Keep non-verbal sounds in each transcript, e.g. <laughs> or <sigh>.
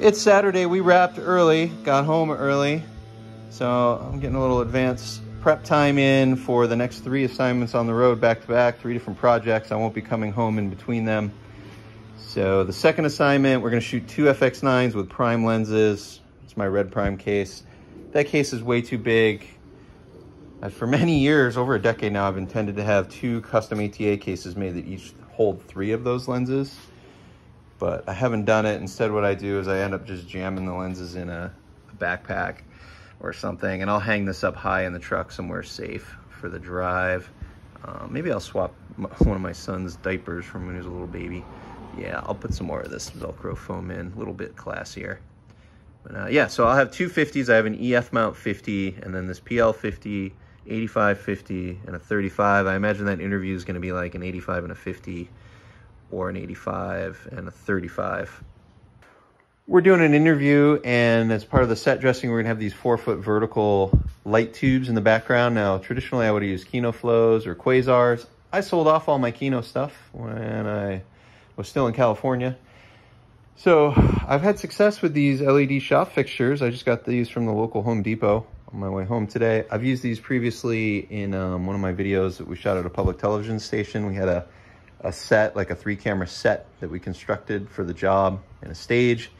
It's Saturday. We wrapped early, got home early. So I'm getting a little advanced prep time in for the next three assignments on the road back to back, three different projects. I won't be coming home in between them. So the second assignment, we're gonna shoot two FX9s with prime lenses. It's my red prime case. That case is way too big. Uh, for many years, over a decade now, I've intended to have two custom ATA cases made that each hold three of those lenses. But I haven't done it. Instead, what I do is I end up just jamming the lenses in a, a backpack or something. And I'll hang this up high in the truck somewhere safe for the drive. Uh, maybe I'll swap <laughs> one of my son's diapers from when he was a little baby. Yeah, I'll put some more of this Velcro foam in, a little bit classier. But uh, yeah, so I'll have two 50s. I have an EF mount 50 and then this PL 50 85, 50, and a 35. I imagine that interview is going to be like an 85 and a 50 or an 85 and a 35. We're doing an interview, and as part of the set dressing, we're to have these four-foot vertical light tubes in the background. Now, traditionally, I would have used Kino Flows or Quasars. I sold off all my Kino stuff when I was still in California. So I've had success with these LED shop fixtures. I just got these from the local Home Depot on my way home today. I've used these previously in um, one of my videos that we shot at a public television station. We had a, a set, like a three camera set that we constructed for the job and a stage.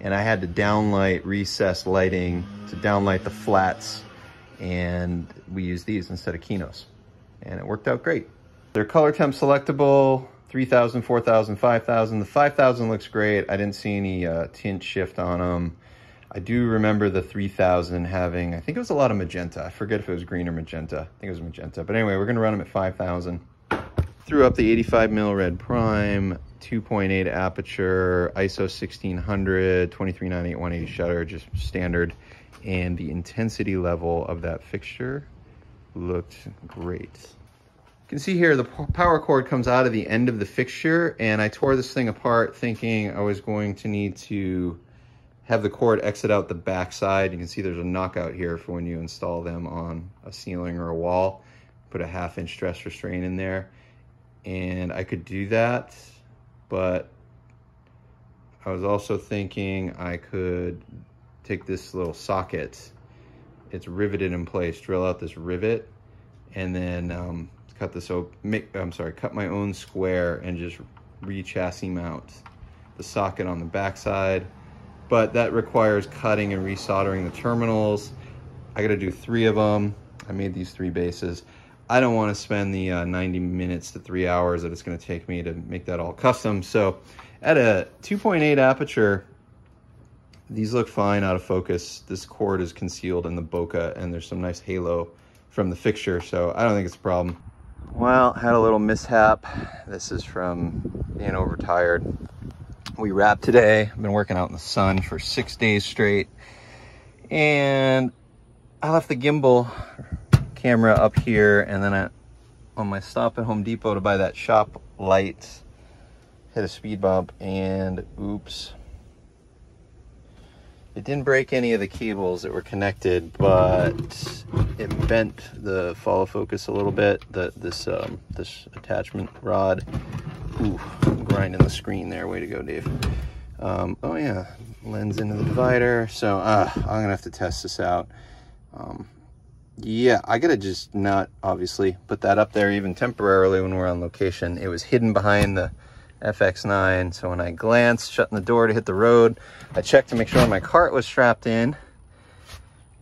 And I had to downlight recessed lighting to downlight the flats. And we used these instead of Kinos. And it worked out great. They're color temp selectable, 3000, 4000, 5000. The 5000 looks great. I didn't see any uh, tint shift on them. I do remember the 3000 having, I think it was a lot of magenta. I forget if it was green or magenta. I think it was magenta. But anyway, we're gonna run them at 5000. Threw up the 85 mil red prime, 2.8 aperture, ISO 1600, 2398 180 shutter, just standard. And the intensity level of that fixture looked great. You can see here the power cord comes out of the end of the fixture and I tore this thing apart thinking I was going to need to have the cord exit out the back side. You can see there's a knockout here for when you install them on a ceiling or a wall. Put a half inch stress restraint in there. And I could do that, but I was also thinking I could take this little socket. It's riveted in place, drill out this rivet, and then um, cut this open, I'm sorry, cut my own square and just re-chassis mount the socket on the back side but that requires cutting and resoldering the terminals. I gotta do three of them. I made these three bases. I don't wanna spend the uh, 90 minutes to three hours that it's gonna take me to make that all custom. So at a 2.8 aperture, these look fine out of focus. This cord is concealed in the bokeh and there's some nice halo from the fixture, so I don't think it's a problem. Well, had a little mishap. This is from being overtired we wrapped today. I've been working out in the sun for six days straight. And I left the gimbal camera up here and then I, on my stop at Home Depot to buy that shop light, hit a speed bump and oops. It didn't break any of the cables that were connected, but it bent the follow focus a little bit, the, this, um, this attachment rod. Ooh, grinding the screen there. Way to go, Dave. Um, oh yeah, lens into the divider. So uh, I'm gonna have to test this out. Um, yeah, I gotta just not obviously put that up there even temporarily when we're on location. It was hidden behind the FX9. So when I glanced, shutting the door to hit the road, I checked to make sure my cart was strapped in.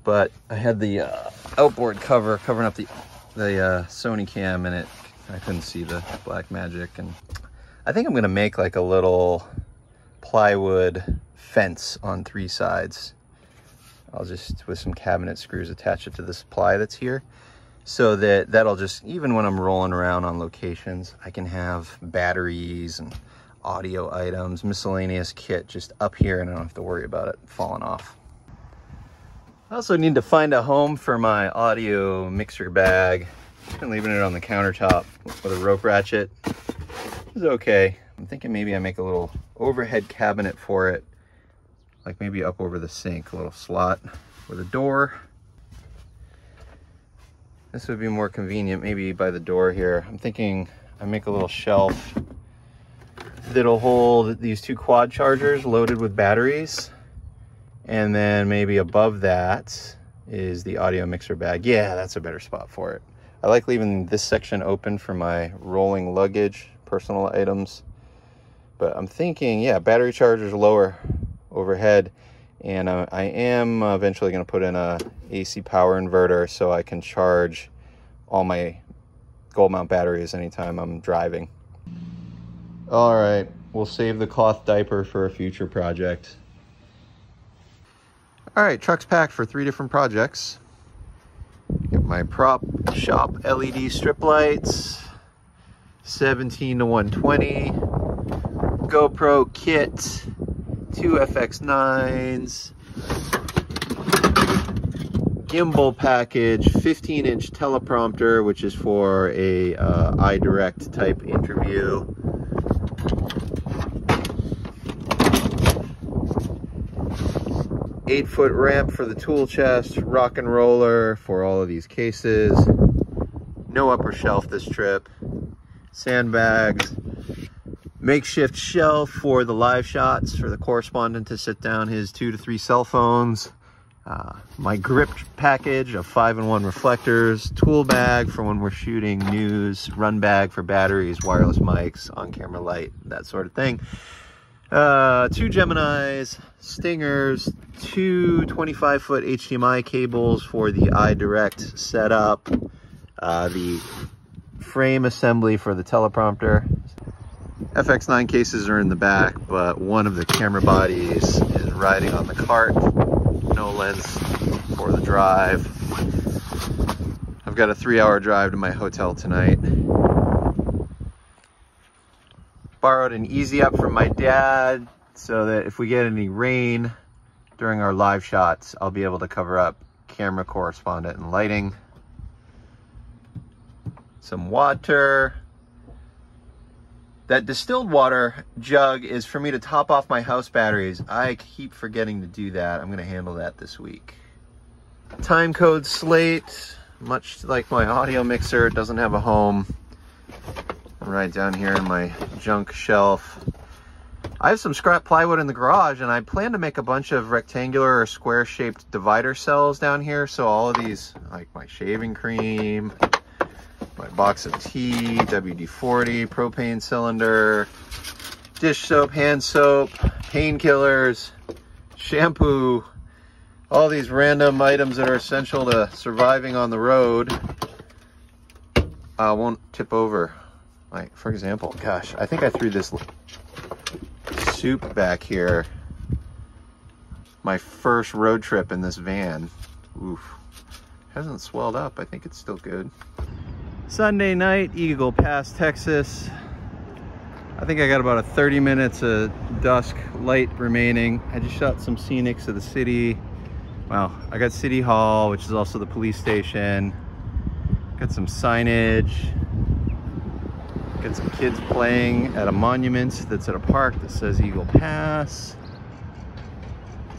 But I had the uh, outboard cover covering up the the uh, Sony cam and it I couldn't see the Blackmagic and I think I'm gonna make like a little plywood fence on three sides. I'll just, with some cabinet screws, attach it to the supply that's here so that that'll just, even when I'm rolling around on locations, I can have batteries and audio items, miscellaneous kit just up here and I don't have to worry about it falling off. I also need to find a home for my audio mixer bag. Been leaving it on the countertop with a rope ratchet is okay. I'm thinking maybe I make a little overhead cabinet for it, like maybe up over the sink, a little slot with a door. This would be more convenient maybe by the door here. I'm thinking I make a little shelf that'll hold these two quad chargers loaded with batteries And then maybe above that is the audio mixer bag. Yeah, that's a better spot for it. I like leaving this section open for my rolling luggage, personal items. But I'm thinking, yeah, battery chargers lower overhead. And uh, I am eventually going to put in a AC power inverter so I can charge all my gold mount batteries anytime I'm driving. All right, we'll save the cloth diaper for a future project. All right, truck's packed for three different projects. Get my prop shop LED strip lights, 17 to 120, GoPro kit, two FX9s, gimbal package, 15 inch teleprompter, which is for a uh, EyeDirect type interview, eight foot ramp for the tool chest, rock and roller for all of these cases. No upper shelf this trip. Sandbags. Makeshift shelf for the live shots for the correspondent to sit down his two to three cell phones. Uh, my grip package of five and one reflectors, tool bag for when we're shooting news, run bag for batteries, wireless mics, on camera light, that sort of thing. Uh, two Geminis, Stingers, two 25 foot HDMI cables for the EyeDirect setup, uh, the frame assembly for the teleprompter. FX9 cases are in the back, but one of the camera bodies is riding on the cart. No lens for the drive. I've got a three hour drive to my hotel tonight borrowed an easy up from my dad so that if we get any rain during our live shots, I'll be able to cover up camera correspondent and lighting. Some water. That distilled water jug is for me to top off my house batteries. I keep forgetting to do that. I'm gonna handle that this week. Time code slate, much like my audio mixer, doesn't have a home right down here in my junk shelf. I have some scrap plywood in the garage and I plan to make a bunch of rectangular or square shaped divider cells down here. So all of these, like my shaving cream, my box of tea, WD-40, propane cylinder, dish soap, hand soap, painkillers, shampoo, all these random items that are essential to surviving on the road uh, won't tip over. Like, for example, gosh, I think I threw this soup back here my first road trip in this van. Oof. Hasn't swelled up. I think it's still good. Sunday night, Eagle Pass, Texas. I think I got about a 30 minutes of dusk light remaining. I just shot some scenics of the city. Well, I got City Hall, which is also the police station. Got some signage. Got some kids playing at a monument that's at a park that says Eagle Pass.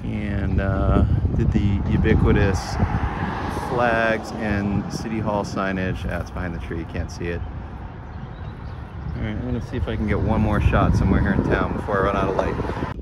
And uh, did the ubiquitous flags and City Hall signage. Ah, That's behind the tree, you can't see it. All right, I'm gonna see if I can get one more shot somewhere here in town before I run out of light.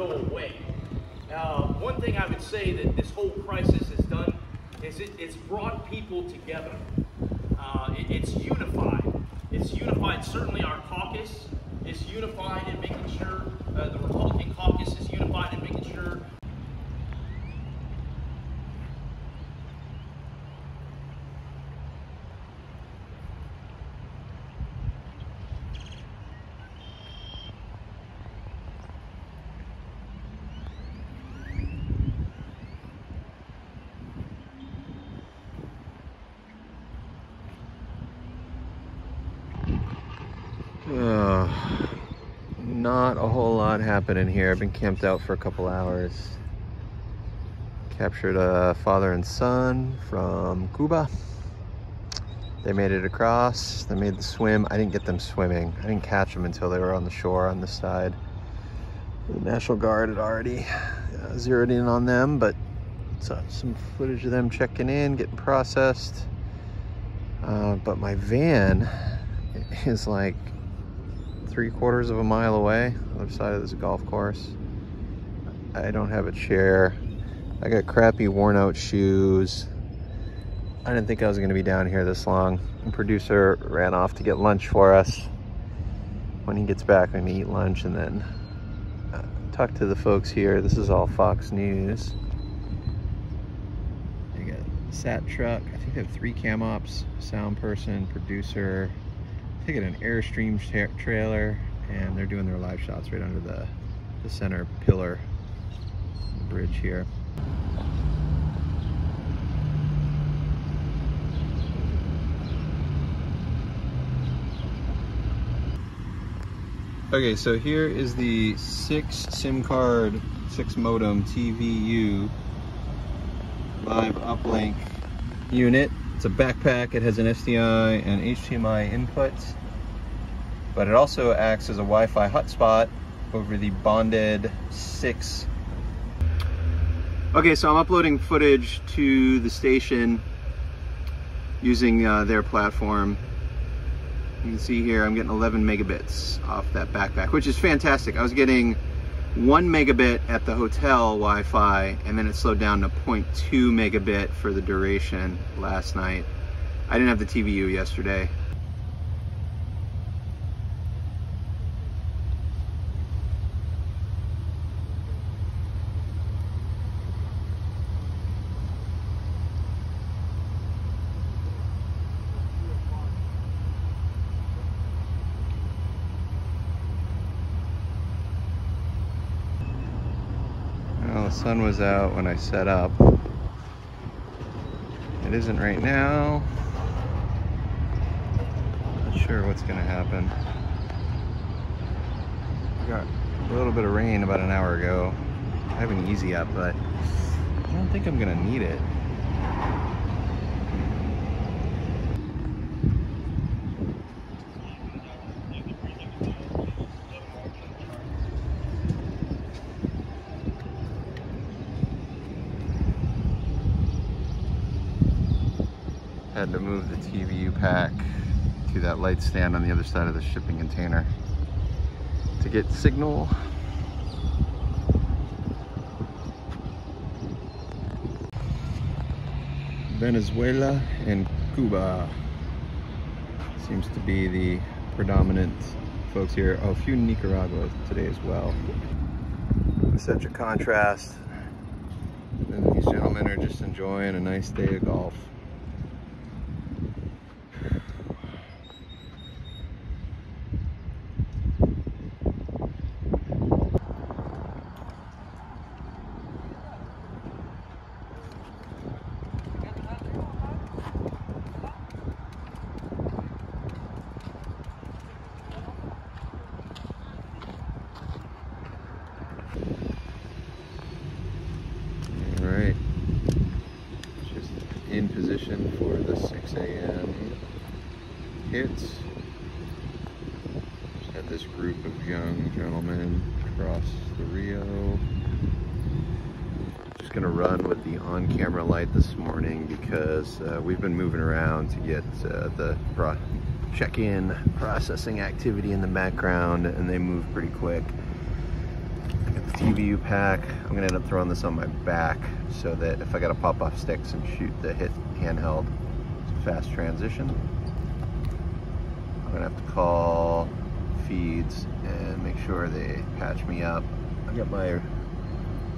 Go away. Uh, one thing I would say that this whole crisis has done is it, it's brought people together. Uh, it, it's unified. It's unified certainly our caucus. It's unified in making sure uh, the Republican caucus is unified in making sure Uh, not a whole happening here. I've been camped out for a couple hours. Captured a father and son from Cuba. They made it across. They made the swim. I didn't get them swimming. I didn't catch them until they were on the shore on this side. The National Guard had already uh, zeroed in on them, but some footage of them checking in, getting processed. Uh, but my van <laughs> is like three quarters of a mile away, other side of this golf course. I don't have a chair. I got crappy worn out shoes. I didn't think I was gonna be down here this long. The producer ran off to get lunch for us. When he gets back, I'm gonna eat lunch and then uh, talk to the folks here. This is all Fox News. They got Sat Truck. I think they have three cam ops, sound person, producer, got an Airstream tra trailer and they're doing their live shots right under the, the center pillar the bridge here. Okay, so here is the six SIM card, six modem TVU live uplink unit. It's a backpack, it has an SDI and HDMI inputs, but it also acts as a Wi-Fi hotspot over the bonded 6. Okay, so I'm uploading footage to the station using uh, their platform. You can see here I'm getting 11 megabits off that backpack, which is fantastic. I was getting one megabit at the hotel Wi-Fi, and then it slowed down to 0.2 megabit for the duration last night. I didn't have the TVU yesterday. Well, the sun was out when I set up. It isn't right now. Not sure what's gonna happen. We got a little bit of rain about an hour ago. I have an easy up, but I don't think I'm gonna need it. Had to move the TVU pack to that light stand on the other side of the shipping container to get signal. Venezuela and Cuba seems to be the predominant folks here. Oh, a few Nicaragua today as well. Such a contrast. And these gentlemen are just enjoying a nice day of golf. All right. Just in position for the 6 a.m. hits. Just had this group of young gentlemen cross the Rio. Just gonna run with the on-camera light this morning because uh, we've been moving around to get uh, the check-in processing activity in the background and they move pretty quick. TVU pack. I'm gonna end up throwing this on my back so that if I gotta pop off sticks and shoot the hit handheld, fast transition. I'm gonna have to call feeds and make sure they patch me up. I got my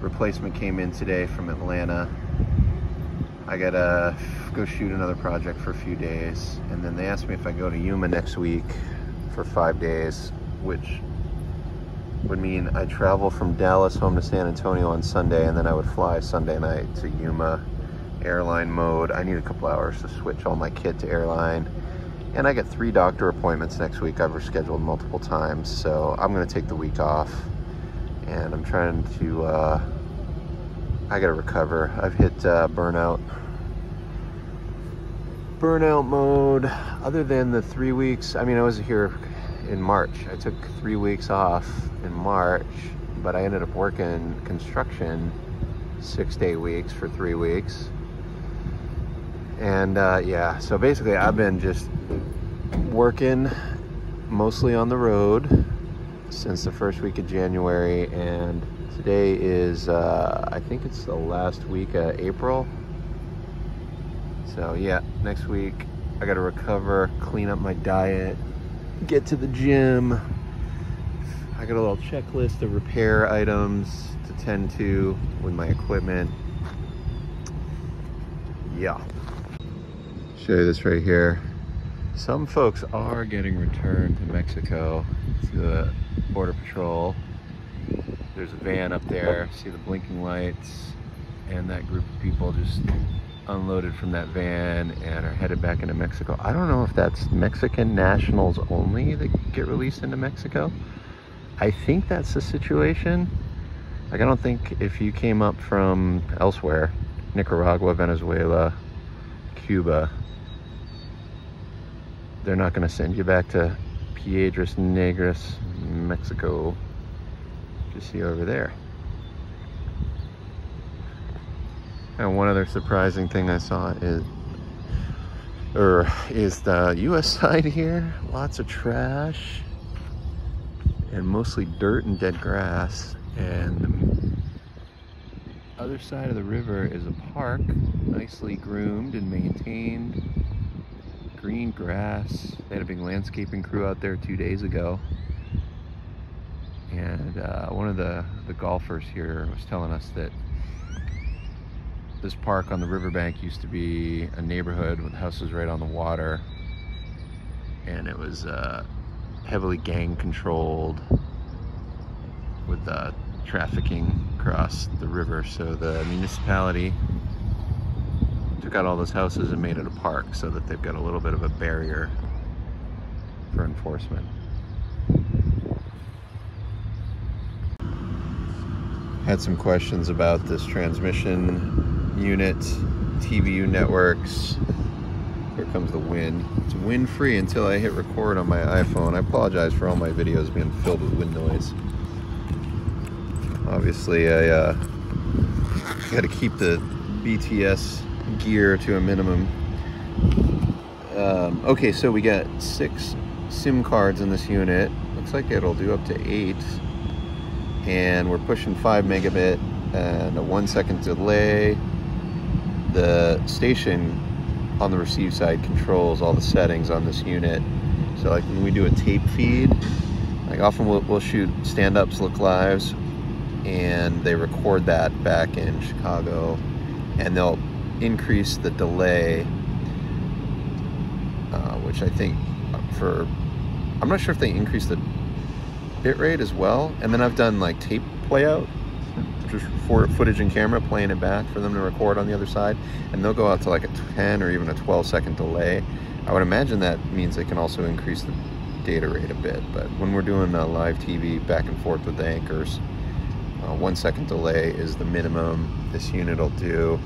replacement came in today from Atlanta. I gotta go shoot another project for a few days and then they asked me if I go to Yuma next week for five days, which would mean I travel from Dallas home to San Antonio on Sunday and then I would fly Sunday night to Yuma airline mode. I need a couple hours to switch all my kit to airline. And I get three doctor appointments next week I've rescheduled multiple times. So I'm gonna take the week off and I'm trying to, uh, I gotta recover. I've hit uh, burnout. Burnout mode, other than the three weeks, I mean, I was here in March. I took three weeks off in March, but I ended up working construction six day weeks for three weeks. And uh, yeah, so basically, I've been just working mostly on the road since the first week of January, and today is, uh, I think it's the last week of April. So yeah, next week I gotta recover, clean up my diet, get to the gym. I got a little checklist of repair items to tend to with my equipment. Yeah. Show you this right here. Some folks are getting returned to Mexico to the Border Patrol. There's a van up there, see the blinking lights, and that group of people just unloaded from that van and are headed back into Mexico. I don't know if that's Mexican nationals only that get released into Mexico. I think that's the situation. Like, I don't think if you came up from elsewhere, Nicaragua, Venezuela, Cuba, they're not going to send you back to Piedras Negras, Mexico. Just see over there. And one other surprising thing I saw is, or is the U.S. <laughs> side here. Lots of trash and mostly dirt and dead grass. And the other side of the river is a park, nicely groomed and maintained. Green grass. They had a big landscaping crew out there two days ago. And uh, one of the, the golfers here was telling us that this park on the riverbank used to be a neighborhood with houses right on the water and it was uh, heavily gang controlled with uh, trafficking across the river so the municipality took out all those houses and made it a park so that they've got a little bit of a barrier for enforcement. Had some questions about this transmission unit, TVU networks. Here comes the wind. It's wind free until I hit record on my iPhone. I apologize for all my videos being filled with wind noise. Obviously, I uh, got to keep the BTS gear to a minimum. Um, okay, so we got six SIM cards in this unit. Looks like it'll do up to eight. And we're pushing five megabit and a one second delay the station on the receive side controls all the settings on this unit. So like when we do a tape feed, like often we'll, we'll shoot stand-ups, look lives, and they record that back in Chicago, and they'll increase the delay, uh, which I think for, I'm not sure if they increase the bit rate as well. And then I've done like tape playout for footage and camera playing it back for them to record on the other side and they'll go out to like a 10 or even a 12 second delay. I would imagine that means they can also increase the data rate a bit but when we're doing uh, live TV back and forth with the anchors uh, one second delay is the minimum this unit will do.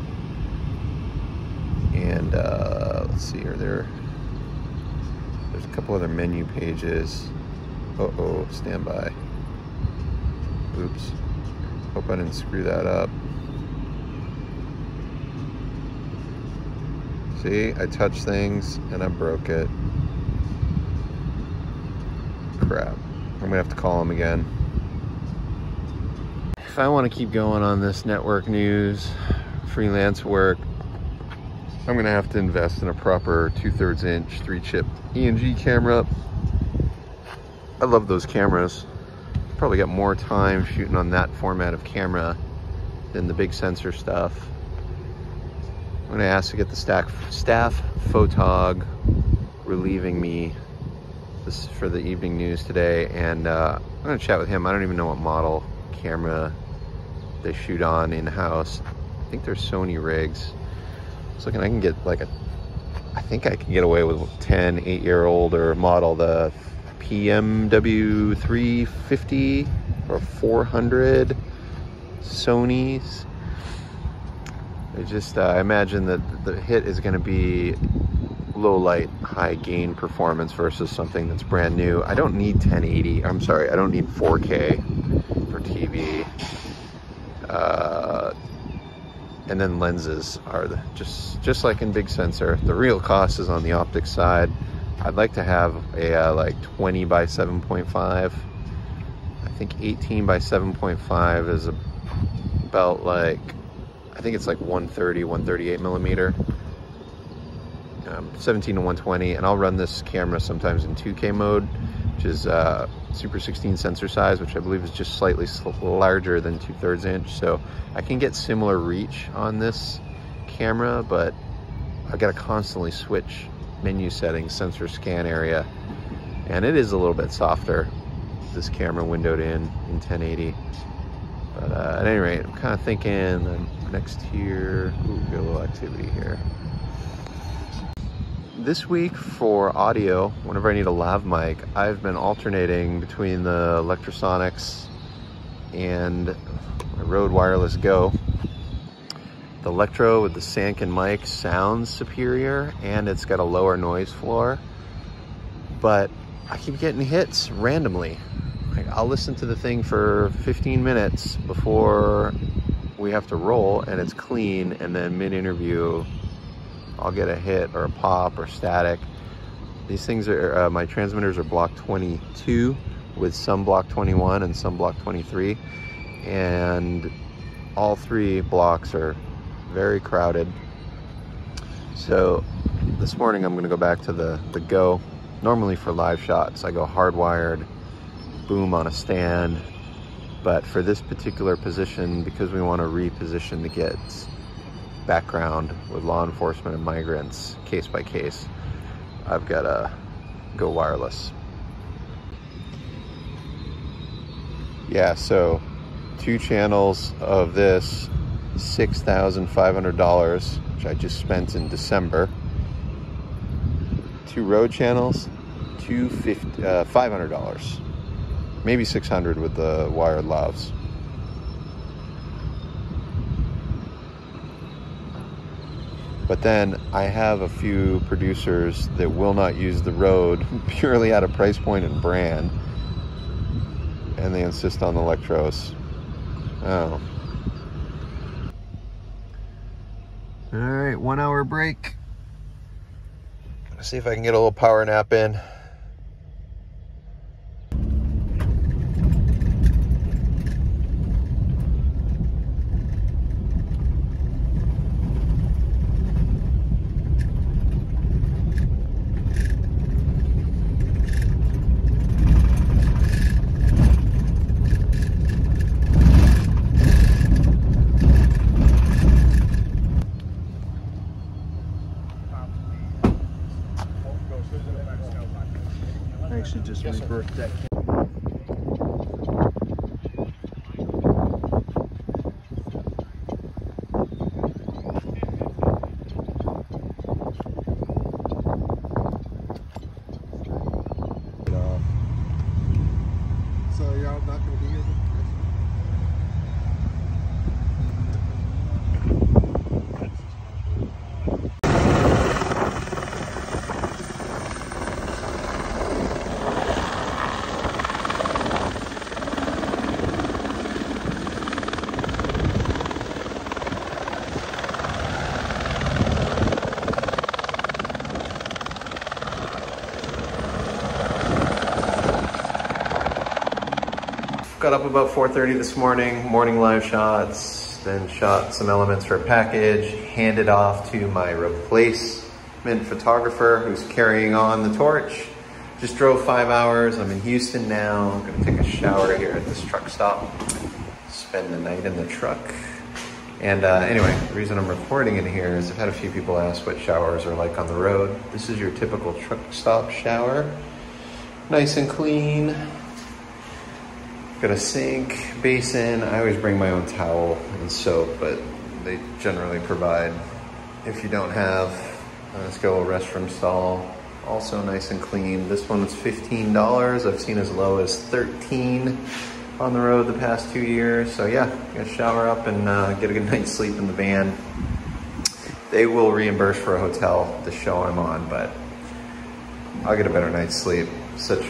And uh, let's see are there there's a couple other menu pages. Uh-oh standby oops Hope I didn't screw that up. See, I touched things and I broke it. Crap. I'm gonna have to call him again. if I want to keep going on this network news, freelance work, I'm to have to invest in a proper two-thirds inch, three-chip ENG camera. I love those cameras. Probably got more time shooting on that format of camera than the big sensor stuff. I'm to ask to get the staff, staff photog relieving me this for the evening news today, and uh, I'm to chat with him. I don't even know what model camera they shoot on in-house. I think they're Sony rigs. Looking, I can get like a, I think I can get away with 10, 8 year old or model, the PMW 350 or 400 Sony's. I just, uh, I imagine that the hit is going to be low light, high gain performance versus something that's brand new. I don't need 1080. I'm sorry, I don't need 4K for TV. Uh, and then lenses are the, just just like in big sensor. The real cost is on the optics side. I'd like to have a uh, like 20 by 7.5. I think 18 by 7.5 is about like I think it's like 130, 138 millimeter um, 17 to 120 and I'll run this camera sometimes in 2K mode which is uh, Super 16 sensor size which I believe is just slightly larger than 2 thirds inch so I can get similar reach on this camera but I've got to constantly switch menu settings sensor scan area and it is a little bit softer this camera windowed in in 1080 but uh, at any rate I'm kind of thinking next here ooh, got a little activity here this week for audio, whenever I need a lav mic, I've been alternating between the Lectrosonics and my Rode Wireless Go. The Electro with the Sanken mic sounds superior and it's got a lower noise floor, but I keep getting hits randomly. Like I'll listen to the thing for 15 minutes before we have to roll and it's clean and then mid-interview I'll get a hit or a pop or static. These things are, uh, my transmitters are block 22 with some block 21 and some block 23. And all three blocks are very crowded. So this morning I'm gonna go back to the, the Go. Normally for live shots, I go hardwired, boom on a stand. But for this particular position, because we wanna reposition the gets, background with law enforcement and migrants, case by case, I've got to go wireless. Yeah, so two channels of this, $6,500, which I just spent in December. Two Rode channels, two uh, $500. Maybe 600 with the wired lavs. But then I have a few producers that will not use the Rode <laughs> purely out of price point and brand. And they insist on the Electros. Oh. All right, one hour break. Let's see if I can get a little power nap in. I actually just rebirthed that. About 4.30 this morning, morning live shots, then shot some elements for a package, handed off to my replacement photographer who's carrying on the torch. Just drove five hours, I'm in Houston now. I'm gonna take a shower here at this truck stop, spend the night in the truck. And uh, anyway, the reason I'm recording in here is I've had a few people ask what showers are like on the road. This is your typical truck stop shower. Nice and clean, Got a sink, basin. I always bring my own towel and soap, but they generally provide. If you don't have, let's go a restroom stall. Also nice and clean. This one one's $15. I've seen as low as 13 on the road the past two years. So yeah, gonna shower up and uh, get a good night's sleep in the van. They will reimburse for a hotel the show I'm on, but I'll get a better night's sleep. Such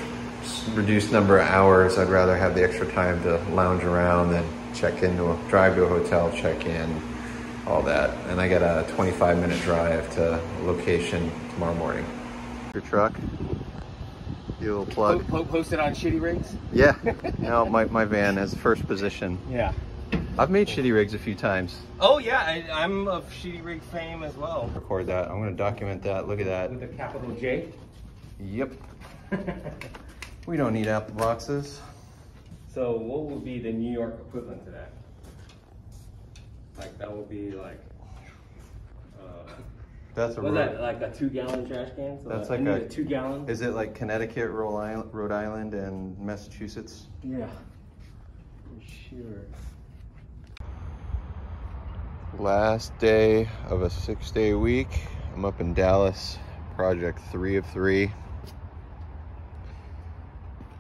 reduced number of hours, I'd rather have the extra time to lounge around than check into a, drive to a hotel, check in, all that. And I got a 25 minute drive to location tomorrow morning. Your truck? You'll plug. Po- po- posted on shitty rigs? Yeah. <laughs> no, my, my van has first position. Yeah. I've made shitty rigs a few times. Oh yeah, I, I'm of shitty rig fame as well. Record that. I'm gonna document that. Look at that. With a capital J. Yep. <laughs> we don't need apple boxes. So what would be the New York equivalent to that? Like that would be like. Uh, That's a was road. that like a two gallon trash can? So That's I like need a- two gallon. Is it like Connecticut, Rhode Island, Rhode Island, and Massachusetts? Yeah. For sure. Last day of a six day week. I'm up in Dallas, project three of three.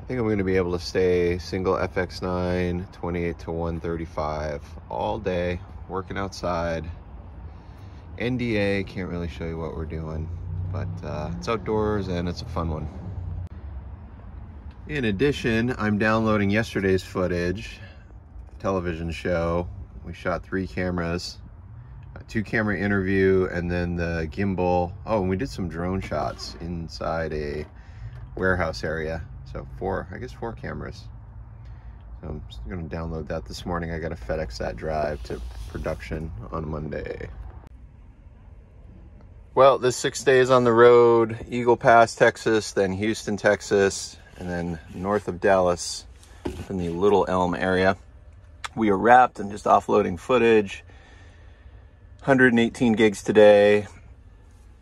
I think I'm going to be able to stay single FX9, 28 to 135 all day, working outside. NDA, can't really show you what we're doing, but uh, it's outdoors and it's a fun one. In addition, I'm downloading yesterday's footage, television show. We shot three cameras, two camera interview, and then the gimbal. Oh, and we did some drone shots inside a warehouse area. So four, I guess four cameras. So I'm just gonna download that this morning. I gotta FedEx that drive to production on Monday. Well, this six days on the road, Eagle Pass, Texas, then Houston, Texas, and then north of Dallas in the Little Elm area. We are wrapped and just offloading footage. 118 gigs today.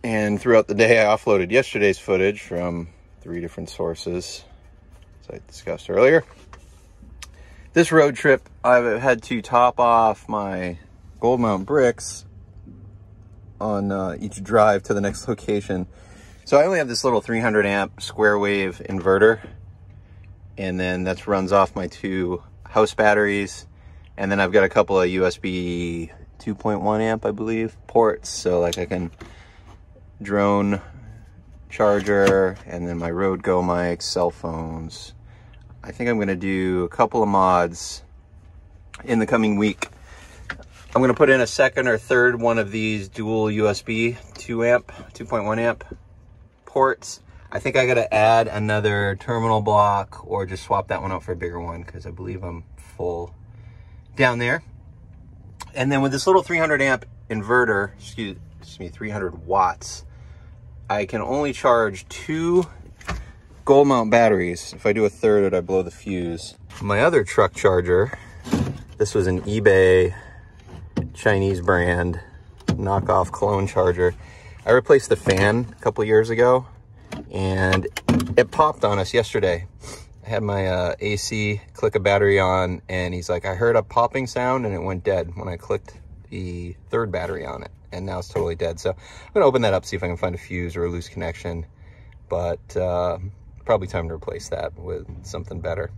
And throughout the day, I offloaded yesterday's footage from three different sources, as I discussed earlier. This road trip, I've had to top off my Gold Mount bricks on uh, each drive to the next <laughs> location. So I only have this little 300 amp square wave inverter. And then that runs off my two house batteries. And then I've got a couple of USB 2.1 amp, I believe, ports. So like I can drone charger and then my Rode Go mic, cell phones. I think I'm gonna do a couple of mods in the coming week. I'm gonna put in a second or third one of these dual USB 2 amp, 2.1 amp ports. I think I gotta add another terminal block or just swap that one out for a bigger one because I believe I'm full down there. And then with this little 300 amp inverter, excuse, excuse me, 300 watts, I can only charge two gold mount batteries. If I do a third it, I blow the fuse. My other truck charger, this was an eBay Chinese brand knockoff clone charger. I replaced the fan a couple years ago and it popped on us yesterday. I had my uh, AC click a battery on and he's like, I heard a popping sound and it went dead when I clicked the third battery on it and now it's totally dead. So I'm gonna open that up, see if I can find a fuse or a loose connection, but uh, probably time to replace that with something better.